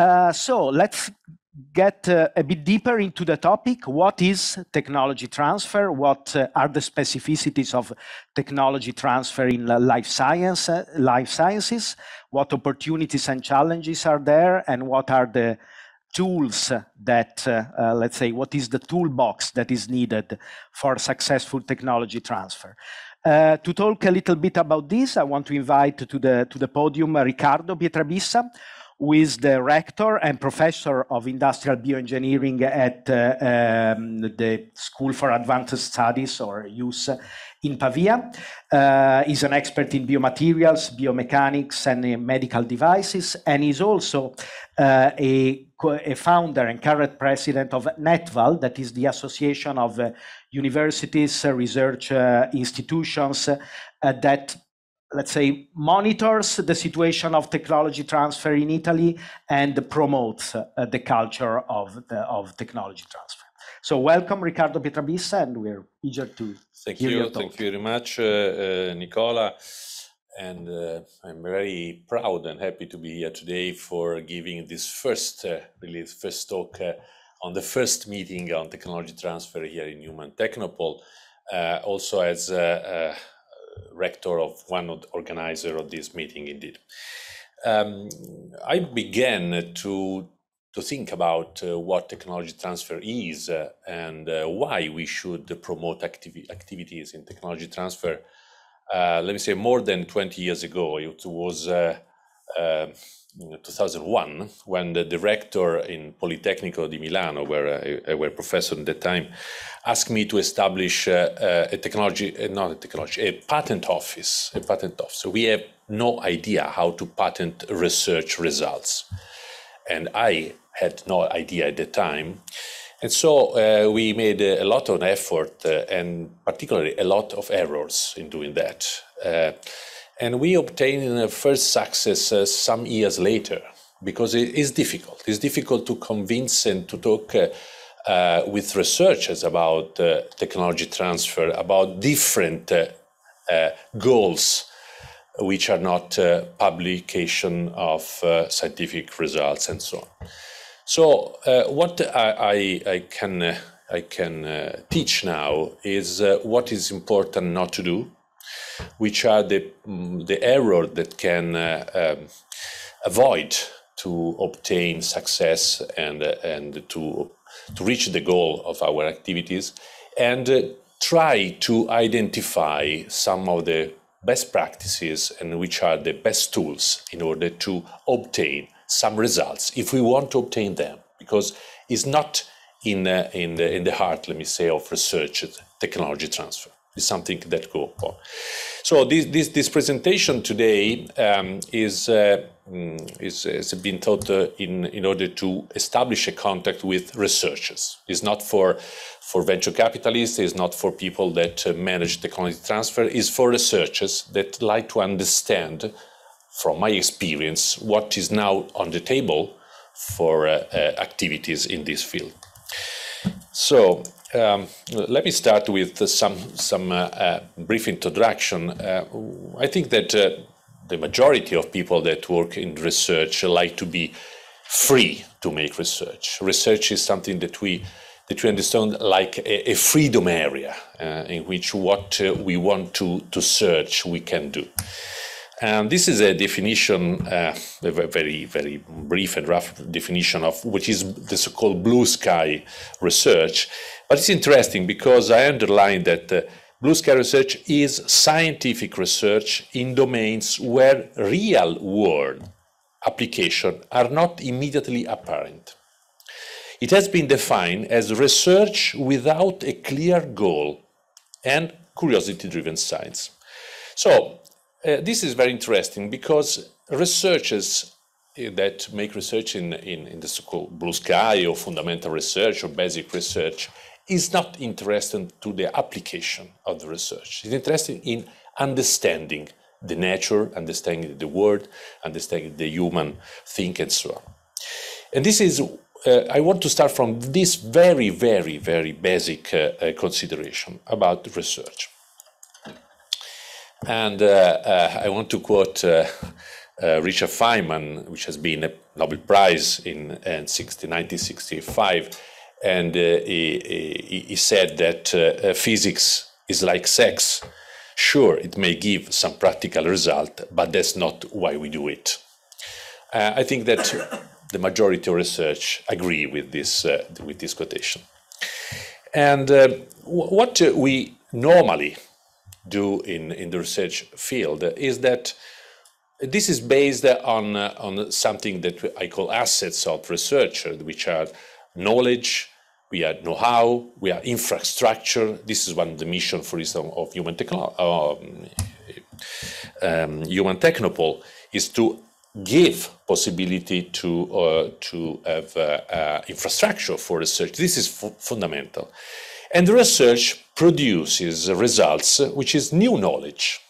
Uh, so let's get uh, a bit deeper into the topic. What is technology transfer? What uh, are the specificities of technology transfer in life science, uh, life sciences? What opportunities and challenges are there? And what are the tools that, uh, uh, let's say, what is the toolbox that is needed for successful technology transfer? Uh, to talk a little bit about this, I want to invite to the, to the podium Riccardo Pietrabissa, who is the rector and professor of industrial bioengineering at uh, um, the School for Advanced Studies or IUSS in Pavia. Uh, he's an expert in biomaterials, biomechanics, and uh, medical devices, and he's also uh, a, a, founder and current president of NETVAL, that is the Association of uh, Universities, uh, Research Institutions that let's say, monitors the situation of technology transfer in Italy and promotes uh, the culture of, the, of technology transfer. So welcome, Riccardo Pietrabissa, and we're eager to thank hear you. Your thank you very much, uh, uh, Nicola. And uh, I'm very proud and happy to be here today for giving this first, uh, really first talk uh, on the first meeting on technology transfer here in Human Technopole. also as rector of one of organizer of this meeting indeed. Um, I began to to think about uh, what technology transfer is uh, and uh, why we should promote activi activities in technology transfer. Uh, let me say more than 20 years ago, it was uh, uh, 2001 when the director in Politecnico di Milano, where I, I was professor at that time, asked me to establish uh, uh, a technology, uh, not a technology, a patent office, a patent office. So we have no idea how to patent research results. And I had no idea at the time. And so uh, we made a, lot of effort uh, and particularly a lot of errors in doing that. And we obtained the first success uh, some years later because it is difficult. It's difficult to convince and to talk uh, uh, with researchers about uh, technology transfer, about different uh, uh, goals, which are not publication of scientific results and so on. So, what I, I, I can I can teach now is what is important not to do which are the, mm, the error that can uh, um, avoid to obtain success and, uh, and to, to reach the goal of our activities, and uh, try to identify some of the best practices and which are the best tools in order to obtain some results if we want to obtain them. Because it's not in, uh, in, the, in the heart let me say of research technology transfer is something that go on. So this this, this presentation today um, is, uh, mm, is has been taught uh, in in order to establish a contact with researchers. It's not for for venture capitalists. It's not for people that uh, manage technology transfer. It's for researchers that like to understand, from my experience, what is now on the table for uh, uh, activities in this field. So um, let me start with some some uh, uh, brief introduction. Uh, I think that uh, the majority of people that work in research like to be free to make research. Research is something that we that we understand like a, a freedom area uh, in which what uh, we want to to search we can do. And this is a definition, uh, a very, very brief and rough definition of which is the so-called blue sky research. But it's interesting because I underline that uh, blue sky research is scientific research in domains where real world applications are not immediately apparent. It has been defined as research without a clear goal and curiosity-driven science. So uh, this is very interesting because researchers uh, that make research in, in, in the so-called blue sky or fundamental research or basic research is not interested to the application of the research. It's interested in understanding the nature, understanding the world, understanding the human think and so on. And this is, uh, I want to start from this very, very, very basic uh, uh, consideration about research. And uh, uh, I want to quote uh, Richard Feynman, which has been a Nobel Prize in, in 60, 1965, and uh, he, he, he, said that uh, uh, physics is like sex. Sure, it may give some practical result, but that's not why we do it. Uh, I think that the majority of research agree with this uh, with this quotation. And uh, what we normally do in, in the research field is that this is based on, on something that I call assets of research, which are knowledge, we have know-how, we have infrastructure. This is one of the mission, for instance, of human, techno um, um, human technopole, is to give possibility to uh, to have uh, uh, infrastructure for research. This is fundamental, and the research produces results which is new knowledge.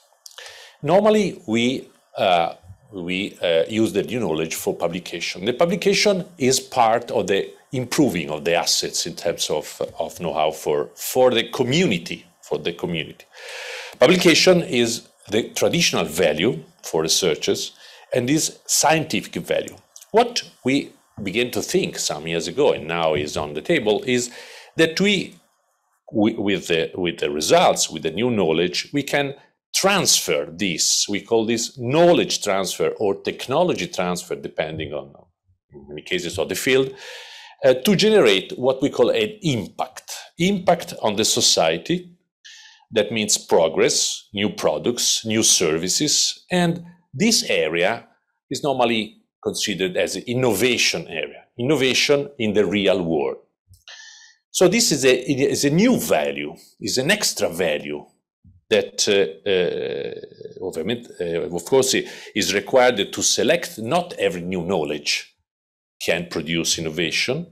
Normally, we uh, we uh, use the new knowledge for publication. The publication is part of the improving of the assets in terms of, of know-how for, for the community, for the community. Publication is the traditional value for researchers and is scientific value. What we began to think some years ago and now is on the table is that we, we with, the, with the results, with the new knowledge, we can transfer this. We call this knowledge transfer or technology transfer, depending on, many cases, of the field, uh, to generate what we call an impact. Impact on the society. That means progress, new products, new services, and this area is normally considered as an innovation area, innovation in the real world. So this is a, is a new value, is an extra value that, uh, uh, uh, of course, is required to select not every new knowledge can produce innovation,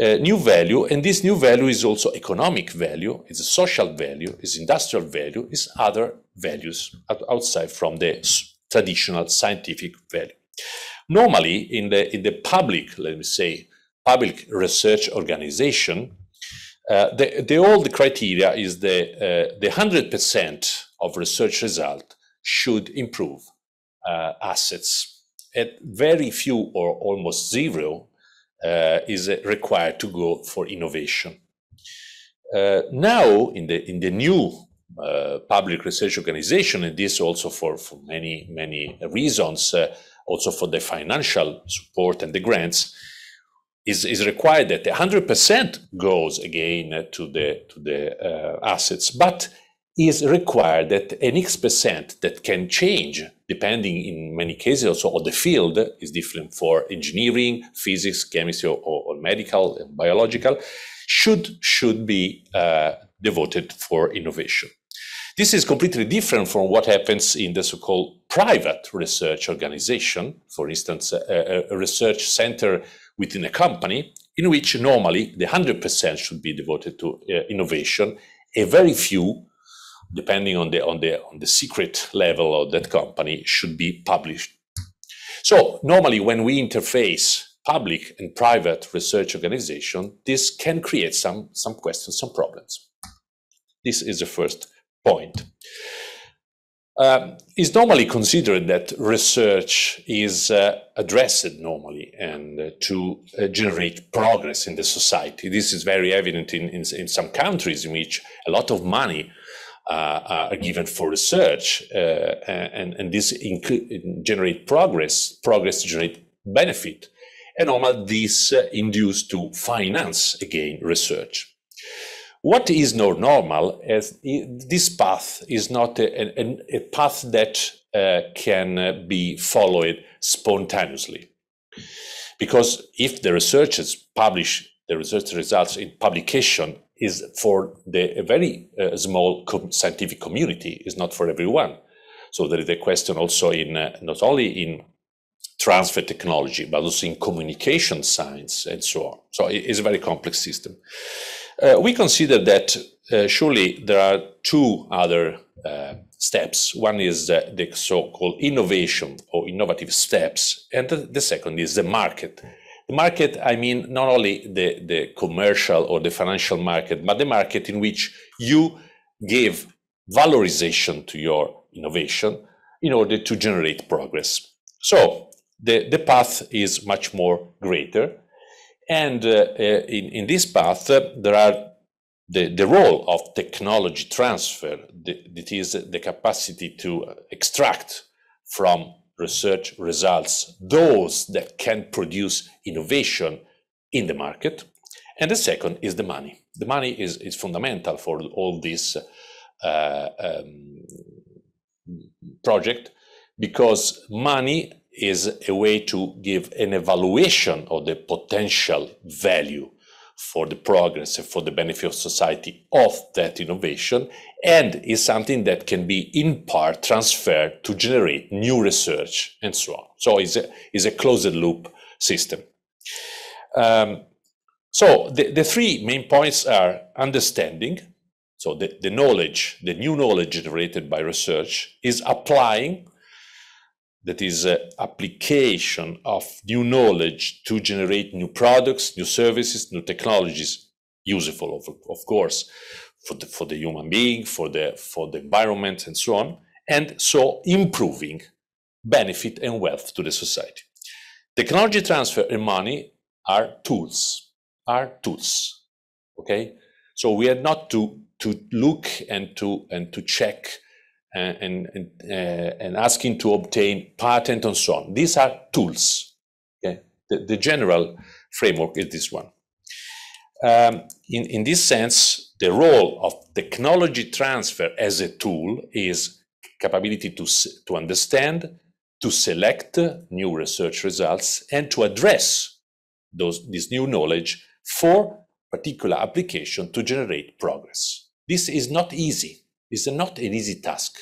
uh, new value, and this new value is also economic value, a social value, is industrial value, is other values outside from the traditional scientific value. Normally, in the in the public, let me say, public research organization, uh, the, the old criteria is the uh, the hundred percent of research result should improve uh, assets. At very few or almost zero uh, is required to go for innovation. Uh, now, in the in the new uh, public research organization, and this also for, for many many reasons, also for the financial support and the grants, is, is required that 100% goes again to the, to the uh, assets, but is required that an X percent that can change depending in many cases also on the field is different for engineering, physics, chemistry, or, or medical and biological, should, should be uh, devoted for innovation. This is completely different from what happens in the so-called private research organization, for instance, a, a research center within a company in which normally the 100% should be devoted to uh, innovation, a very few, depending on the, on, the, on the secret level of that company, should be published. So normally when we interface public and private research organization, this can create some, some questions, some problems. This is the first point. Um, it's normally considered that research is uh, addressed normally and uh, to uh, generate progress in the society. This is very evident in, in, in some countries in which a lot of money uh, are given for research uh, and, and this generate progress, progress generate benefit. And normally this uh, induce to finance again research. What is not normal is this path is not a, a, a path that uh, can uh, be followed spontaneously. Because if the researchers publish the research results in publication is for the very uh, small com scientific community, is not for everyone. So there is a question also in uh, not only in transfer technology, but also in communication science and so on. So it's a very complex system. Uh, we consider that uh, surely there are two other uh, steps. One is the so-called innovation or innovative steps, and the, the, second is the market. The market, I mean, not only the, the commercial or the financial market, but the market in which you give valorization to your innovation in order to generate progress. So the, the path is much more greater. And uh, uh, in, in this path, uh, there are the, the role of technology transfer, that is the capacity to extract from research results those that can produce innovation in the market. And the second is the money. The money is, is fundamental for all this uh, um, project because money is a way to give an evaluation of the potential value for the progress and for the benefit of society of that innovation and is something that can be in part transferred to generate new research and so on. So it's a, it's a closed loop system. Um, so the, the three main points are understanding, so the, the knowledge, the new knowledge generated by research is applying that is uh, application of new knowledge to generate new products, new services, new technologies, useful, of, of course, for the, for the human being, for the, for the environment, and so on, and so improving benefit and wealth to the society. Technology transfer and money are tools, are tools, okay? So we are not to, to look and to, and to check and, and, uh, and asking to obtain patent and so on. These are tools. Okay? The, the general framework is this one. Um, in, in this sense, the role of technology transfer as a tool is capability to, to understand, to select new research results, and to address those, this new knowledge for particular application to generate progress. This is not easy. It's not an easy task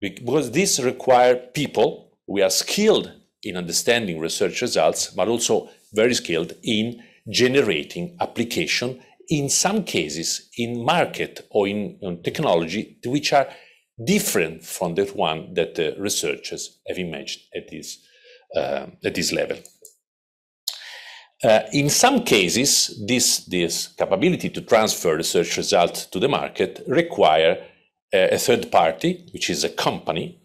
because this requires people who are skilled in understanding research results, but also very skilled in generating application, in some cases in market or in, in technology, which are different from the one that the researchers have imagined at this, uh, at this level. Uh, in some cases, this, this capability to transfer research results to the market require a third party, which is a company,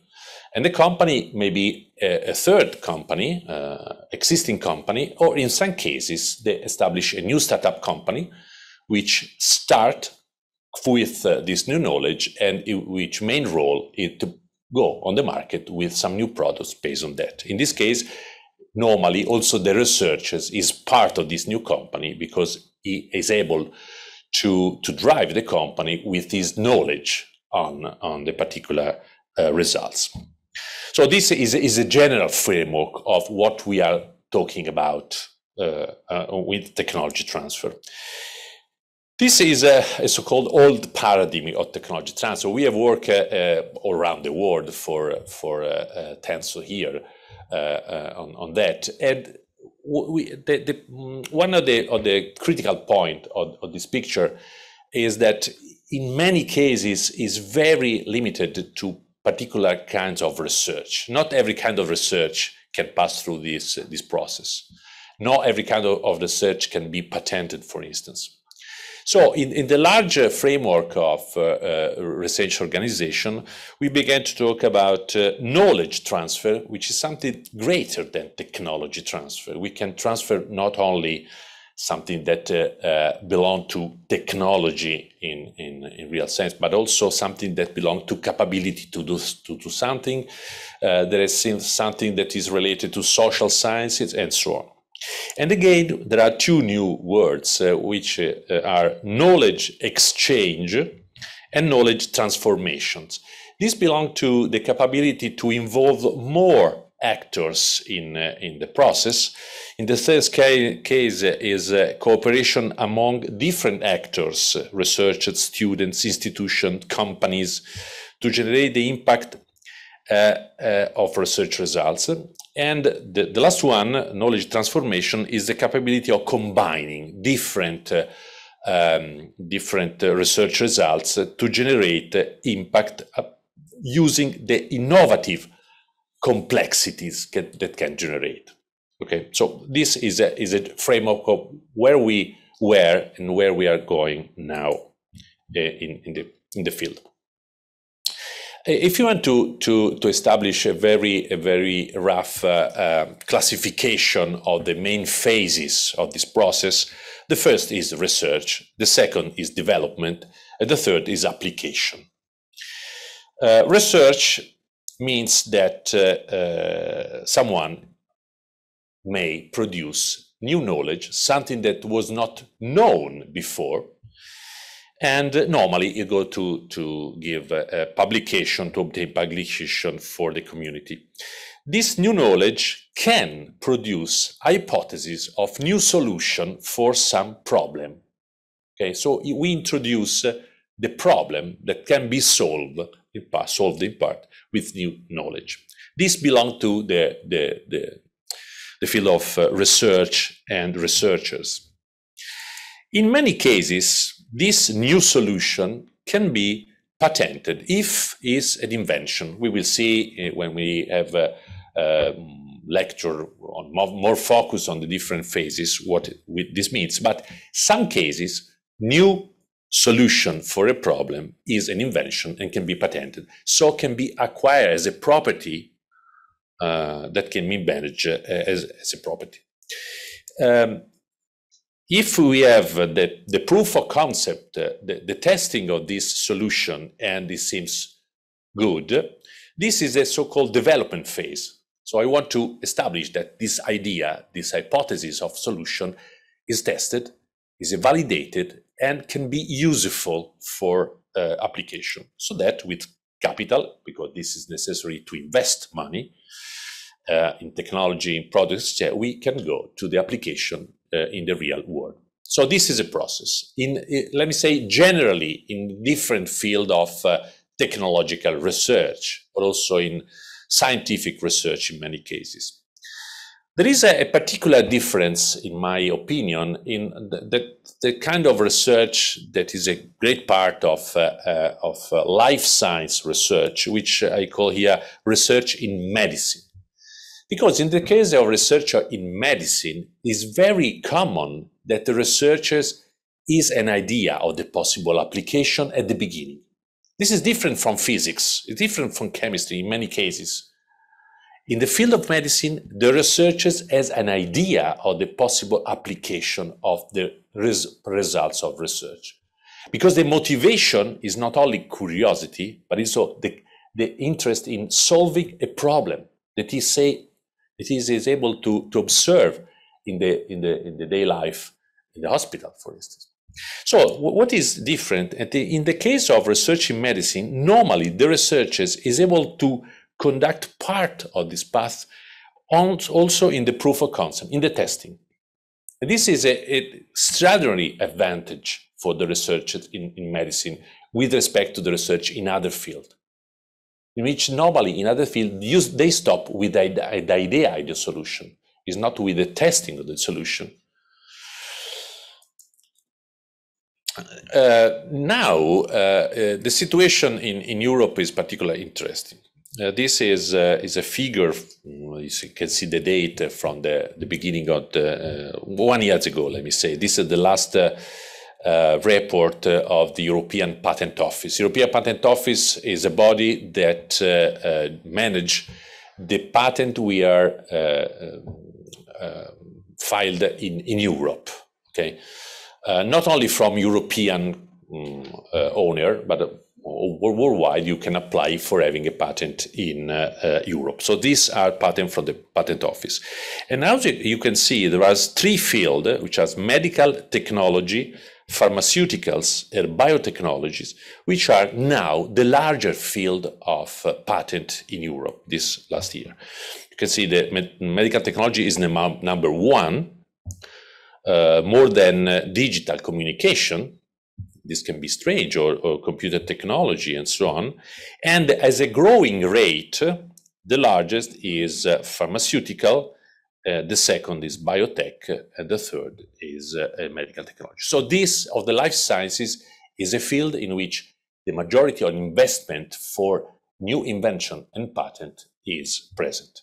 and the company may be a, a third company, uh, existing company, or in some cases, they establish a new startup company, which start with uh, this new knowledge and which main role is to go on the market with some new products based on that. In this case, normally also the researchers is part of this new company because he is able to, to drive the company with his knowledge on, on the particular uh, results. So this is, is a general framework of what we are talking about uh, uh, with technology transfer. This is a, a so-called old paradigm of technology transfer. We have worked uh, uh, around the world for for uh, tens of years on, on that, and we, the, the, one of the of the critical point of, of this picture is that in many cases is very limited to particular kinds of research. Not every kind of research can pass through this, uh, this process. Not every kind of, of, research can be patented, for instance. So in, in the larger framework of uh, uh, research organization, we began to talk about uh, knowledge transfer, which is something greater than technology transfer. We can transfer not only something that uh, uh, belong to technology in, in, in real sense, but also something that belong to capability to do, to do something. Uh, there is something that is related to social sciences and so on. And again, there are two new words uh, which uh, are knowledge exchange and knowledge transformations. These belong to the capability to involve more actors in, uh, in the process. In the third case is uh, cooperation among different actors, researchers, students, institutions, companies, to generate the impact uh, uh, of research results. And the, the, last one, knowledge transformation, is the capability of combining different uh, um, different uh, research results to generate impact using the innovative complexities can, that can generate. Okay, so this is a, is a framework of where we were and where we are going now uh, in, in, the, in the field. If you want to, to, to establish a very, a very rough uh, uh, classification of the main phases of this process, the first is research, the second is development, and the third is application. Uh, research means that uh, uh, someone may produce new knowledge, something that was not known before, and normally you go to, to give a, a publication, to obtain publication for the community. This new knowledge can produce hypotheses of new solution for some problem. Okay, so we introduce the problem that can be solved in part, solved in part with new knowledge. This belongs to the, the, the, the, field of uh, research and researchers. In many cases, this new solution can be patented if is an invention. We will see uh, when we have a, a lecture on more, focus on the different phases what this means. But some cases, new solution for a problem is an invention and can be patented. So can be acquired as a property uh, that can be managed uh, as, as a property. Um, if we have the, the proof of concept, uh, the, the testing of this solution, and it seems good, this is a so-called development phase. So I want to establish that this idea, this hypothesis of solution is tested, is validated, and can be useful for uh, application. So that with capital, because this is necessary to invest money uh, in technology, in products, we can go to the application in the real world. So this is a process. In, let me say, generally in different field of uh, technological research, but also in scientific research in many cases. There is a, a particular difference, in my opinion, in the, the, the, kind of research that is a great part of, uh, uh, of uh, life science research, which I call here research in medicine. Because in the case of researcher in medicine, it's very common that the researchers is an idea of the possible application at the beginning. This is different from physics, different from chemistry in many cases. In the field of medicine, the researchers has an idea of the possible application of the res results of research. Because the motivation is not only curiosity, but also the, the interest in solving a problem that is, say, it is, is able to, to observe in the, in, the, in the day life in the hospital, for instance. So what is different? In the case of research in medicine, normally the researchers is able to conduct part of this path also in the proof of concept, in the testing. This is an extraordinary advantage for the researchers in, in medicine with respect to the research in other fields which normally in other fields they stop with the, the idea of the solution, is not with the testing of the solution. Uh, now, uh, uh, the situation in, in Europe is particularly interesting. Uh, this is, uh, is a figure, you can see the date from the, the beginning of the, uh, one years ago, let me say. This is the last uh, report uh, of the European Patent Office. European Patent Office is a body that uh, uh manage the patent we are uh, filed in, in Europe. Okay, not only from European um, owner, but worldwide you can apply for having a patent in uh, uh, Europe. So these are patents from the patent office. And now you can see there are three fields, which are medical technology, pharmaceuticals and biotechnologies, which are now the larger field of uh, patent in Europe this last year. You can see that med medical technology is number one, uh, more than uh, digital communication. This can be strange, or, or, computer technology, and so on. And as a growing rate, the largest is uh, pharmaceutical, uh, the second is biotech, and the third is uh, medical technology. So this of the life sciences is a field in which the majority of investment for new invention and patent is present.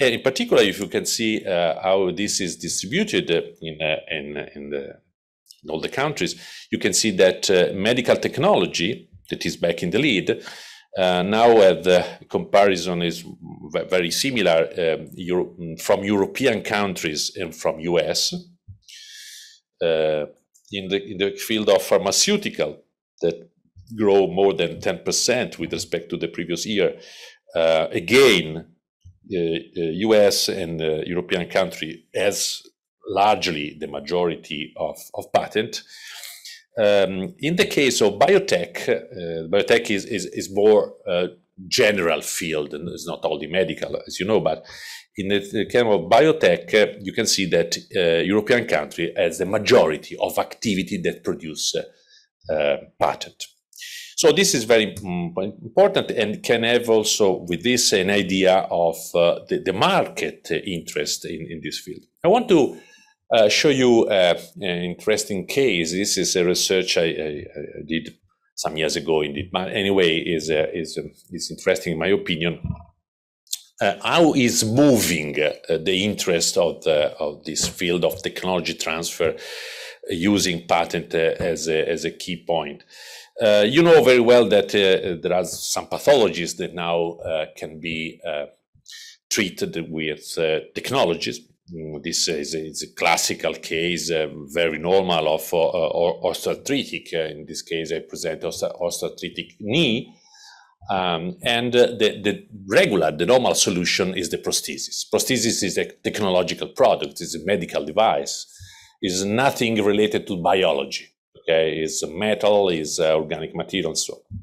And in particular, if you can see uh, how this is distributed in, uh, in, in, the, in, all the countries, you can see that uh, medical technology, that is back in the lead, Uh, now uh, the comparison is very similar um, Euro from European countries and from US. Uh, in, the, in the field of pharmaceutical, that grow more than 10% with respect to the previous year. Uh, again, US uh, uh, and European country has largely the majority of, of patent. Um, in the case of biotech, uh, biotech is, is, is more uh, general field and it's not only medical, as you know, but in the, case of biotech, uh, you can see that uh, European country has the majority of activity that produce uh, patent. So this is very important and can have also with this an idea of uh, the, the, market interest in, in this field. I want to uh, show you uh, an interesting case. This is a research I, I, I did some years ago indeed, but anyway, is uh, is um, is interesting in my opinion. Uh, how is moving uh, the interest of the of this field of technology transfer using patent as a, as a key point? Uh, you know very well that uh, there are some pathologies that now uh, can be treated with technologies. Mm, this is a, is a classical case, very normal of osteoarthritic. in this case, I present osteoarthritic knee. Um, and uh, the, the, regular, the normal solution is the prosthesis. Prosthesis is a technological product, it's a medical device, is nothing related to biology okay, is metal, is uh, organic material, and so on.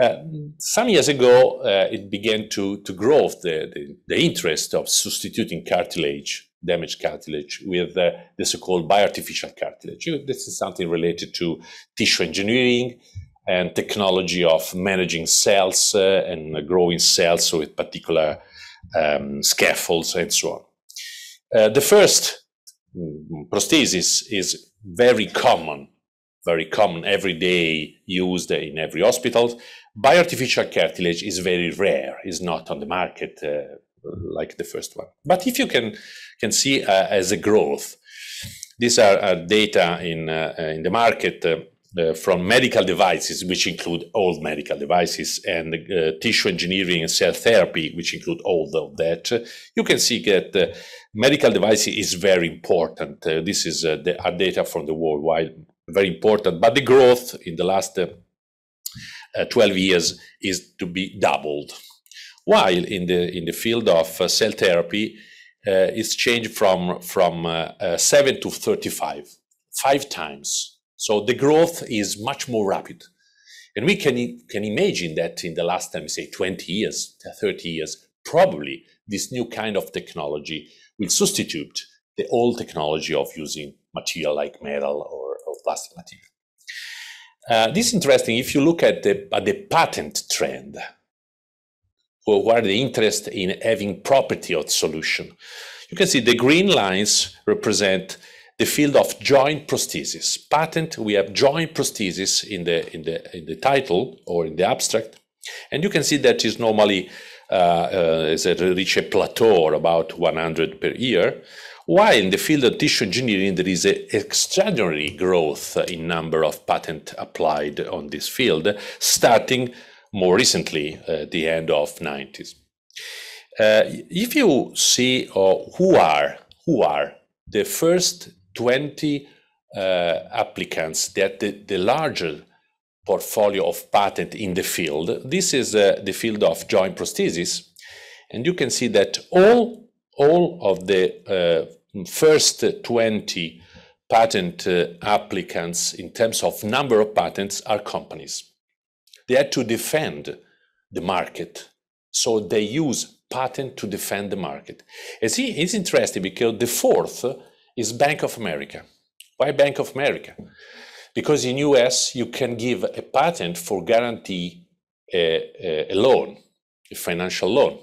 Uh, some years ago, uh, it began to, to grow the, the, the, interest of substituting cartilage, damaged cartilage, with uh, the so-called bioartificial cartilage. This is something related to tissue engineering and technology of managing cells uh, and growing cells with particular um, scaffolds and so on. Uh, the first mm, prosthesis is very common very common, everyday used in every hospital. Bioartificial cartilage is very rare, is not on the market uh, like the first one. But if you can, can see uh, as a growth, these are uh, data in, uh, in the market uh, uh, from medical devices, which include all medical devices, and tissue engineering and cell therapy, which include all of that. you can see that medical devices is very important. this is the, data from the worldwide very important. But the growth in the last uh, uh, 12 years is to be doubled. While in the in the field of uh, cell therapy, it's changed from from seven to 35, five times. So the growth is much more rapid. And we can, can imagine that in the last time, say 20 years, 30 years, probably this new kind of technology will substitute the old technology of using material like metal or plastic material. Uh, this is interesting. If you look at the, at the patent trend, or the interest in having property of solution, you can see the green lines represent the field of joint prosthesis. Patent, we have joint prosthesis in the, in the, in the title or in the abstract. And you can see that is normally uh, uh, is reach a plateau or about 100 per year. While in the field of tissue engineering, there is an extraordinary growth in number of patents applied on this field, starting more recently uh, the end of 90s. Uh, if you see uh, who are who are the first 20 uh, applicants that the, the, larger portfolio of patent in the field, this is uh, the field of joint prosthesis, and you can see that all all of the uh, first 20 patent uh, applicants in terms of number of patents are companies. They had to defend the market. So they use patent to defend the market. And see, it's interesting because the fourth is Bank of America. Why Bank of America? Because in US, you can give a patent for guarantee a, a loan, a financial loan.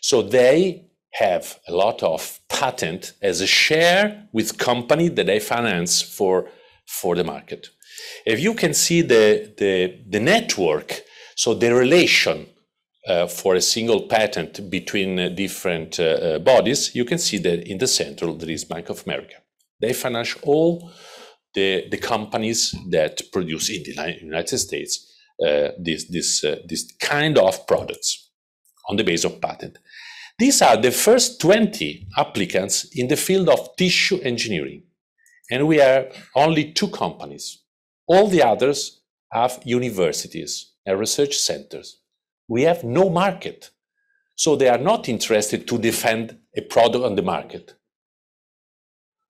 So they have a lot of patent as a share with company that they finance for, for the market. If you can see the, the, the network, so the relation uh, for a single patent between uh, different uh, uh bodies, you can see that in the center there is Bank of America. They finance all the, the companies that produce in the United States uh, this, this, uh, this kind of products on the base of patent. These are the first 20 applicants in the field of tissue engineering. And we are only two companies. All the others have universities and research centers. We have no market. So they are not interested to defend a product on the market.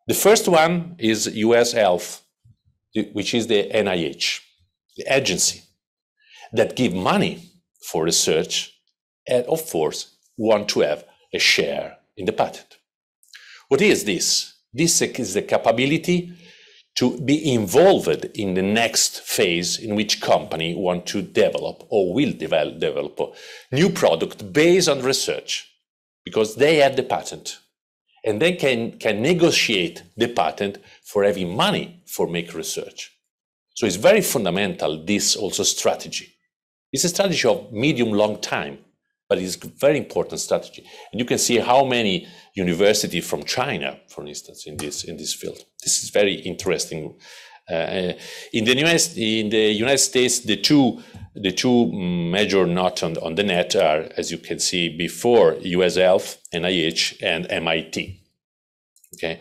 The first one is US Health, which is the NIH, the agency that give money for research and of course want to have a share in the patent. What is this? This is the capability to be involved in the next phase in which company want to develop or will develop, develop a new product based on research because they have the patent and they can, can negotiate the patent for having money for make research. So it's very fundamental, this also strategy. It's a strategy of medium long time, but it's a very important strategy. And you can see how many universities from China, for instance, in this in this field. This is very interesting. Uh, in the US, in the United States, the two the two major knots on, on the net are, as you can see before, US Health, NIH, and MIT. Okay,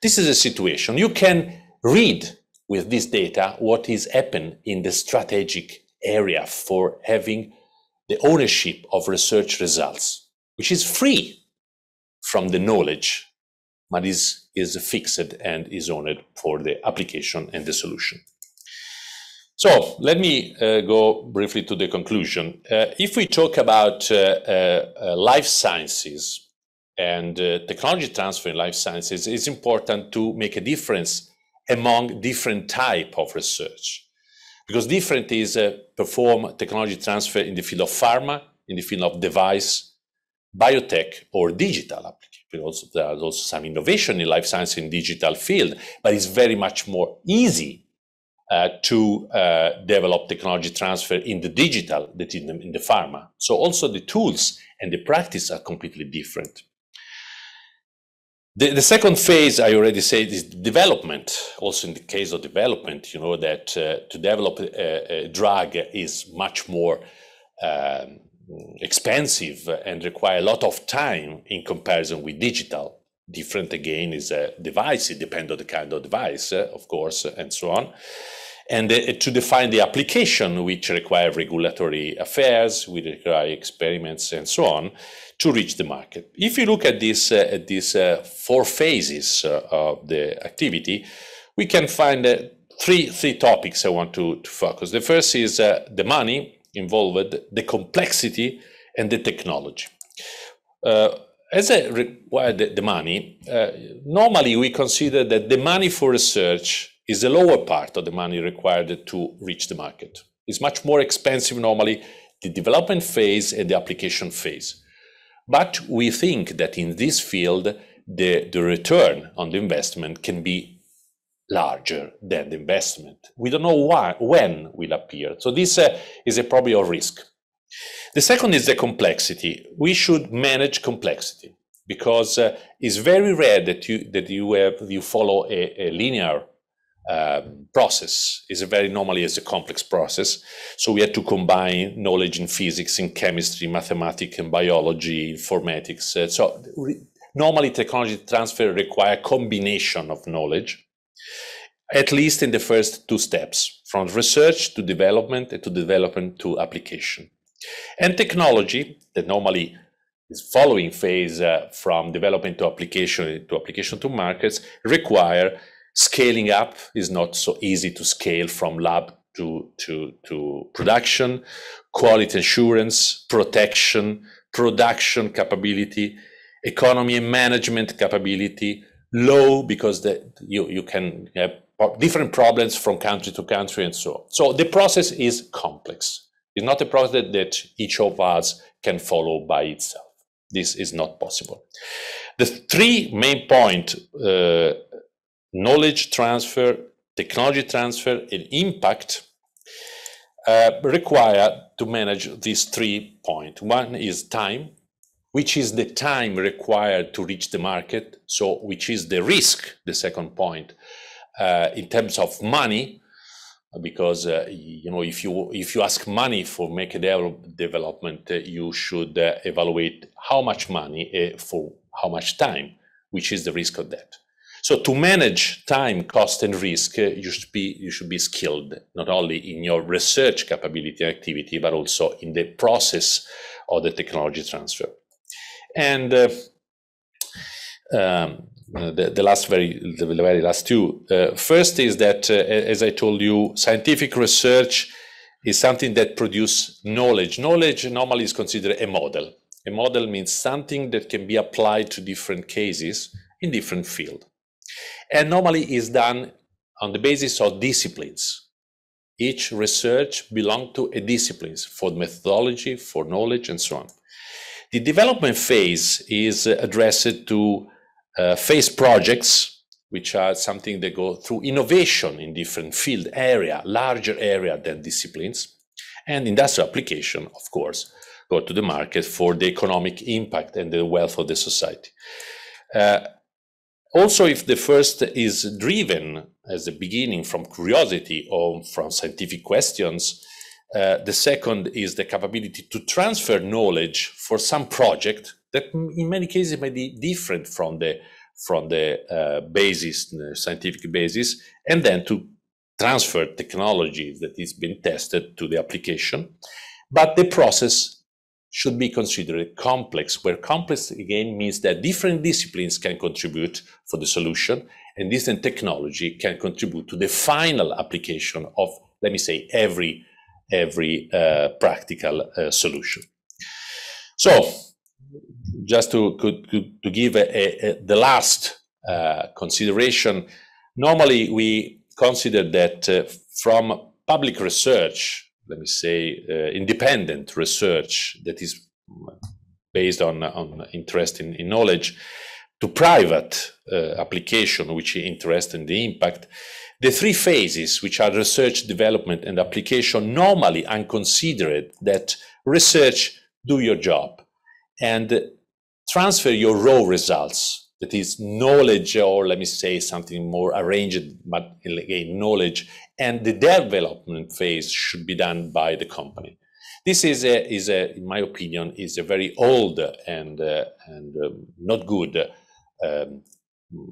this is a situation you can read with this data what is happening in the strategic area for having the ownership of research results, which is free from the knowledge, but is, is fixed and is owned for the application and the solution. So let me uh, go briefly to the conclusion. Uh, if we talk about uh, uh, uh life sciences and uh, technology transfer in life sciences, it's important to make a difference among different type of research because different is uh, perform technology transfer in the field of pharma, in the field of device, biotech, or digital application. Also, there are also some innovation in life science in digital field, but it's very much more easy uh, to uh, develop technology transfer in the digital than in the, in the pharma. So also the tools and the practice are completely different. The, the, second phase, I already said, is development. Also, in the case of development, you know that uh, to develop a, a, drug is much more um, expensive and require a lot of time in comparison with digital. Different again is a device. It depends on the kind of device, uh, of course, and so on. And to define the application, which require regulatory affairs, which require experiments, and so on to reach the market. If you look at this, uh, at these uh, four phases uh, of the activity, we can find uh, three, three topics I want to, to focus. The first is uh, the money involved, the complexity, and the technology. Uh, as I require the, the money, normally we consider that the money for research is the lower part of the money required to reach the market. It's much more expensive normally the development phase and the application phase. But we think that in this field, the, the return on the investment can be larger than the investment. We don't know why, when will appear. So this uh, is a probably a risk. The second is the complexity. We should manage complexity because uh, it's very rare that you that you have you follow a, a linear um, process is a very normally is a complex process. So we had to combine knowledge in physics, in chemistry, mathematics, and biology, informatics. Uh, so normally technology transfer require combination of knowledge, at least in the first two steps, from research to development and to development to application. And technology that normally is following phase uh, from development to application to application to markets require Scaling up is not so easy to scale from lab to, to, to production, quality assurance, protection, production capability, economy and management capability, low because the, you, you can have different problems from country to country and so on. So the process is complex. It's not a process that each of us can follow by itself. This is not possible. The three main points uh, knowledge transfer, technology transfer, and impact uh, require to manage these three points. One is time, which is the time required to reach the market. So, which is the risk, the second point, uh, in terms of money. because uh, you know if you if you ask money for make a develop, development, uh, you should uh, evaluate how much money uh, for how much time, which is the risk of that. So to manage time, cost, and risk, uh, you should be you should be skilled not only in your research capability and activity, but also in the process of the technology transfer. And uh, um, the, the, last very the very last two. Uh, first is that, uh, as I told you, scientific research is something that produces knowledge. Knowledge normally is considered a model. A model means something that can be applied to different cases in different fields, and normally is done on the basis of disciplines. Each research belongs to a discipline for methodology, for knowledge, and so on. The development phase is addressed to uh, phase projects, which are something that go through innovation in different field area, larger area than disciplines, and industrial application, of course, go to the market for the economic impact and the wealth of the society. Uh, also, if the first is driven as a beginning from curiosity or from scientific questions, uh, the second is the capability to transfer knowledge for some project that in many cases may be different from the from the uh, basis, the scientific basis, and then to transfer technology that is being tested to the application. But the process should be considered complex, where complex again means that different disciplines can contribute for the solution, and different technology can contribute to the final application of, let me say, every every uh, practical uh, solution. So just to, to, to give a, a, the last uh, consideration, normally we consider that uh, from public research, let me say uh, independent research that is based on, on interest in, in knowledge, to private uh, application which is interest in the impact, the three phases, which are research, development, and application, normally unconsidered that research do your job and transfer your raw results. That is knowledge or let me say something more arranged but again knowledge and the development phase should be done by the company. This is a, is a in my opinion is a very old and uh, and um, not good um,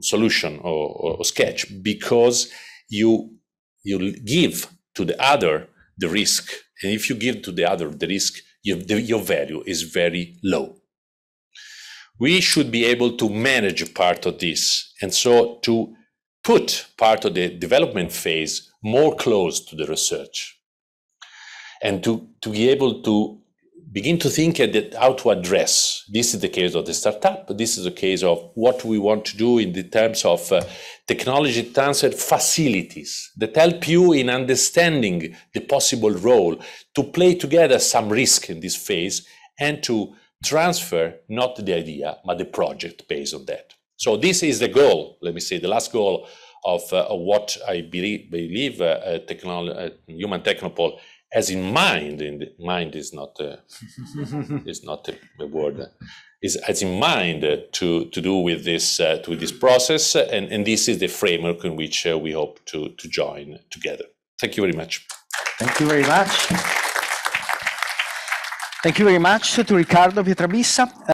solution or, or, sketch because you you give to the other the risk. And if you give to the other the risk you, the, your value is very low. We should be able to manage part of this. And so to put part of the development phase more close to the research and to, to be able to begin to think at how to address. This is the case of the startup. This is the case of what we want to do in the terms of uh, technology transfer facilities that help you in understanding the possible role to play together some risk in this phase and to transfer not the idea, but the project based on that. So this is the goal, let me say, the last goal of, uh, of what I believe, believe uh, uh, uh Human Technopole has in mind, and mind is not, uh, is not a, a word, uh, is has in mind to, to do with this, to this process, and, and this is the framework in which we hope to, to join together. Thank you very much. Thank you very much. Thank you very much to Riccardo Pietrabissa.